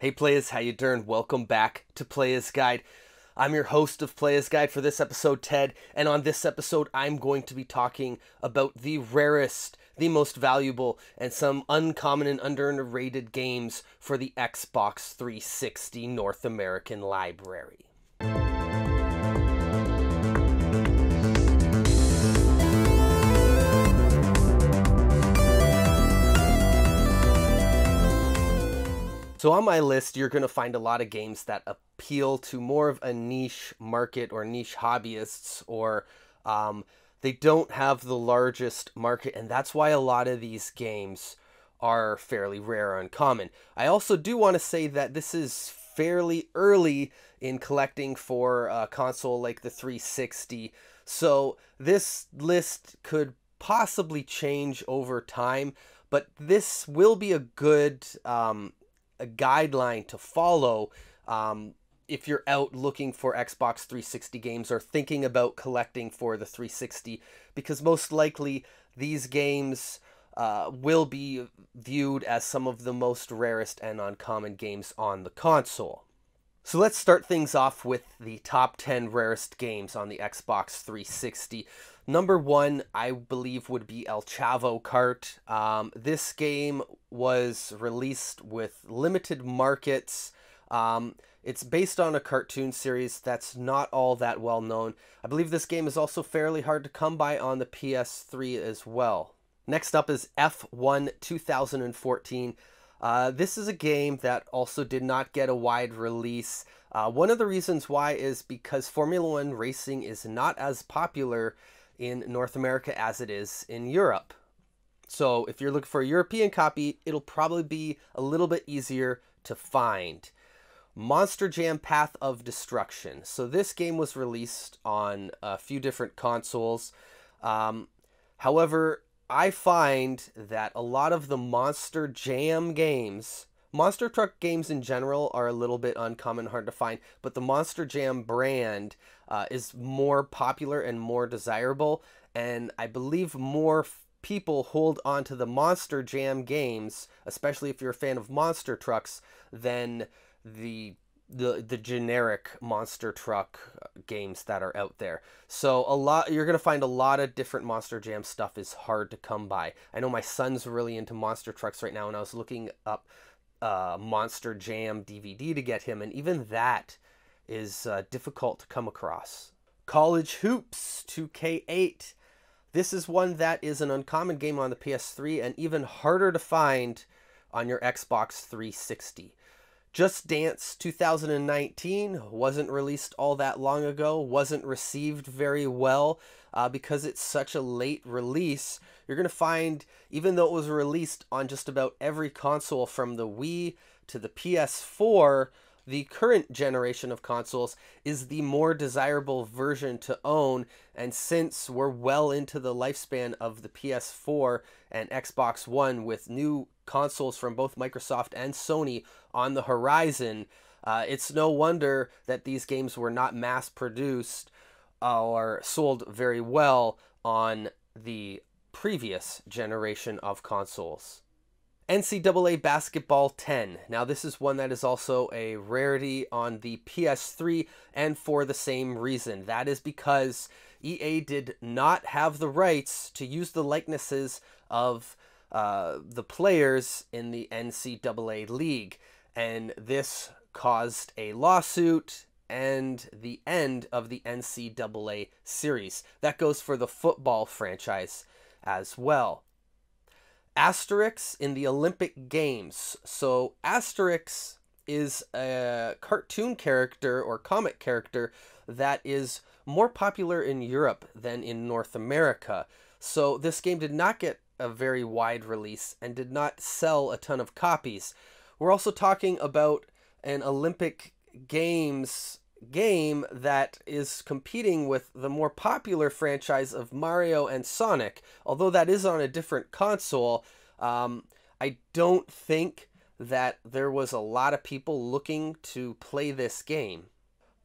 Hey players, how you doing? Welcome back to Playas Guide. I'm your host of Playas Guide for this episode, Ted, and on this episode I'm going to be talking about the rarest, the most valuable, and some uncommon and underrated games for the Xbox 360 North American library. So on my list, you're going to find a lot of games that appeal to more of a niche market or niche hobbyists, or um, they don't have the largest market, and that's why a lot of these games are fairly rare or uncommon. I also do want to say that this is fairly early in collecting for a console like the 360, so this list could possibly change over time, but this will be a good um, a guideline to follow um, if you're out looking for Xbox 360 games or thinking about collecting for the 360, because most likely these games uh, will be viewed as some of the most rarest and uncommon games on the console. So let's start things off with the top 10 rarest games on the Xbox 360. Number one, I believe, would be El Chavo Kart. Um, this game was released with limited markets. Um, it's based on a cartoon series that's not all that well known. I believe this game is also fairly hard to come by on the PS3 as well. Next up is F1 2014. Uh, this is a game that also did not get a wide release. Uh, one of the reasons why is because Formula One racing is not as popular in North America as it is in Europe. So if you're looking for a European copy, it'll probably be a little bit easier to find. Monster Jam Path of Destruction. So this game was released on a few different consoles. Um, however, I find that a lot of the Monster Jam games Monster truck games in general are a little bit uncommon, hard to find, but the Monster Jam brand uh, is more popular and more desirable, and I believe more people hold on to the Monster Jam games, especially if you're a fan of monster trucks, than the the the generic monster truck uh, games that are out there. So a lot you're going to find a lot of different Monster Jam stuff is hard to come by. I know my son's really into monster trucks right now and I was looking up uh, Monster Jam DVD to get him, and even that is uh, difficult to come across. College Hoops 2K8. This is one that is an uncommon game on the PS3 and even harder to find on your Xbox 360. Just Dance 2019 wasn't released all that long ago, wasn't received very well uh, because it's such a late release. You're going to find, even though it was released on just about every console from the Wii to the PS4, the current generation of consoles is the more desirable version to own. And since we're well into the lifespan of the PS4 and Xbox One with new consoles from both Microsoft and Sony on the horizon, uh, it's no wonder that these games were not mass produced or sold very well on the previous generation of consoles. NCAA Basketball 10. Now, this is one that is also a rarity on the PS3, and for the same reason. That is because EA did not have the rights to use the likenesses of uh, the players in the NCAA league, and this caused a lawsuit and the end of the NCAA series. That goes for the football franchise as well. Asterix in the Olympic Games. So, Asterix is a cartoon character or comic character that is more popular in Europe than in North America. So, this game did not get a very wide release and did not sell a ton of copies. We're also talking about an Olympic Games game that is competing with the more popular franchise of Mario and Sonic. Although that is on a different console, um, I don't think that there was a lot of people looking to play this game.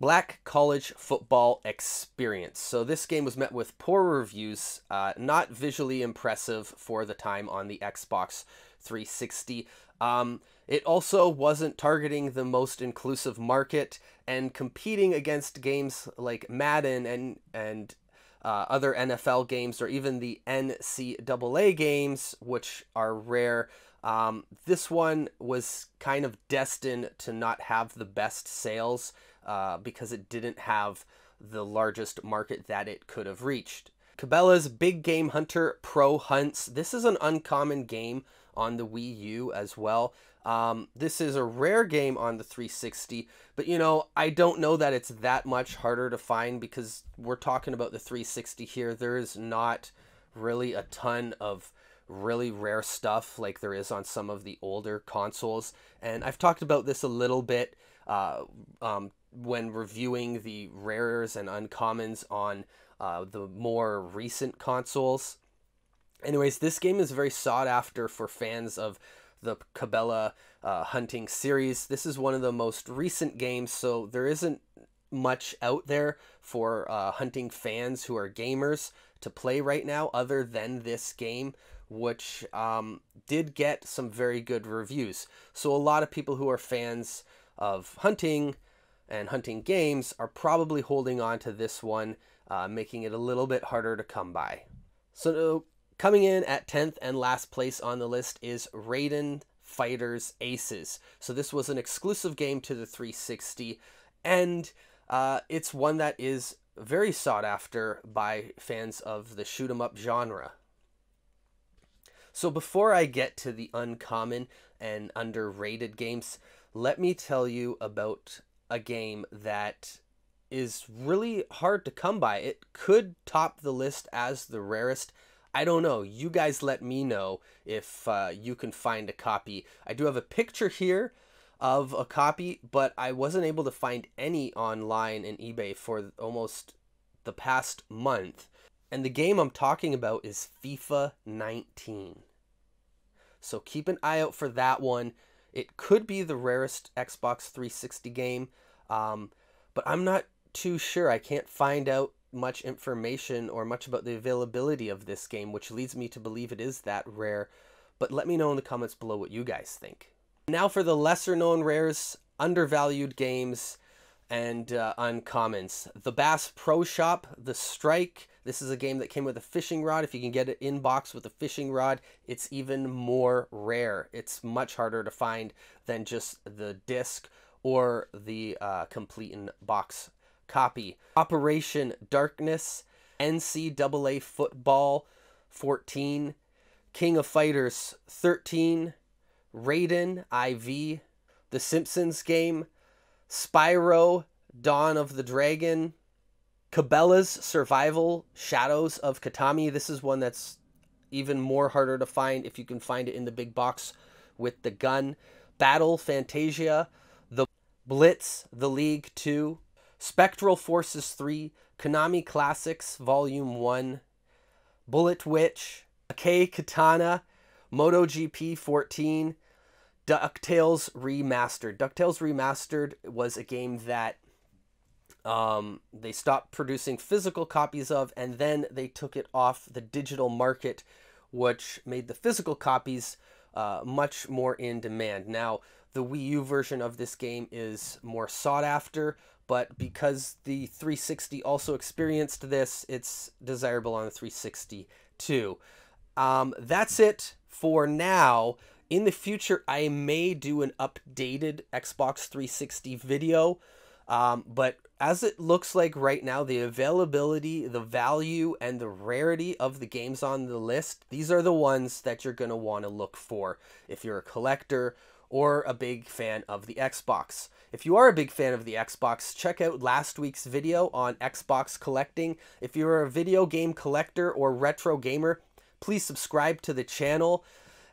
Black College Football Experience. So this game was met with poor reviews, uh, not visually impressive for the time on the Xbox 360. Um, it also wasn't targeting the most inclusive market and competing against games like Madden and and uh, other NFL games or even the NCAA games, which are rare. Um, this one was kind of destined to not have the best sales uh, because it didn't have the largest market that it could have reached. Cabela's Big Game Hunter Pro Hunts. This is an uncommon game on the Wii U as well. Um, this is a rare game on the 360, but you know, I don't know that it's that much harder to find because we're talking about the 360 here. There is not really a ton of really rare stuff like there is on some of the older consoles. And I've talked about this a little bit uh, um, when reviewing the rares and uncommons on uh, the more recent consoles. Anyways, this game is very sought after for fans of the Cabela uh, hunting series. This is one of the most recent games, so there isn't much out there for uh, hunting fans who are gamers to play right now other than this game which um, did get some very good reviews so a lot of people who are fans of hunting and hunting games are probably holding on to this one uh, making it a little bit harder to come by so Coming in at 10th and last place on the list is Raiden Fighters Aces. So this was an exclusive game to the 360, and uh, it's one that is very sought after by fans of the shoot 'em up genre. So before I get to the uncommon and underrated games, let me tell you about a game that is really hard to come by. It could top the list as the rarest I don't know. You guys let me know if uh, you can find a copy. I do have a picture here of a copy, but I wasn't able to find any online in eBay for almost the past month. And the game I'm talking about is FIFA 19. So keep an eye out for that one. It could be the rarest Xbox 360 game, um, but I'm not too sure. I can't find out much information or much about the availability of this game, which leads me to believe it is that rare. But let me know in the comments below what you guys think. Now for the lesser known rares, undervalued games, and uh, uncommons. The Bass Pro Shop, The Strike. This is a game that came with a fishing rod. If you can get it in box with a fishing rod, it's even more rare. It's much harder to find than just the disc or the uh, complete in box copy. Operation Darkness, NCAA Football 14, King of Fighters 13, Raiden IV, The Simpsons Game, Spyro Dawn of the Dragon, Cabela's Survival Shadows of Katmai. This is one that's even more harder to find if you can find it in the big box with the gun. Battle Fantasia, The Blitz, The League 2, Spectral Forces 3, Konami Classics Volume 1, Bullet Witch, Akai Katana, MotoGP 14, DuckTales Remastered. DuckTales Remastered was a game that um, they stopped producing physical copies of, and then they took it off the digital market, which made the physical copies uh, much more in demand. Now, the Wii U version of this game is more sought after, but because the 360 also experienced this, it's desirable on the 360 too. Um, that's it for now. In the future, I may do an updated Xbox 360 video, um, but as it looks like right now, the availability, the value, and the rarity of the games on the list, these are the ones that you're going to want to look for if you're a collector or a big fan of the Xbox. If you are a big fan of the Xbox, check out last week's video on Xbox collecting. If you're a video game collector or retro gamer, please subscribe to the channel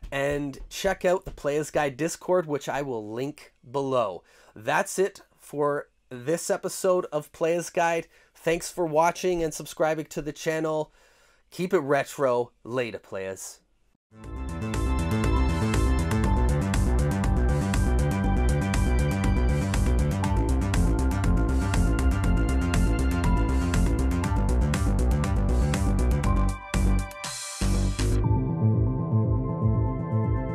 and check out the Playas Guide Discord, which I will link below. That's it for this episode of Playas Guide. Thanks for watching and subscribing to the channel. Keep it retro. Later, players.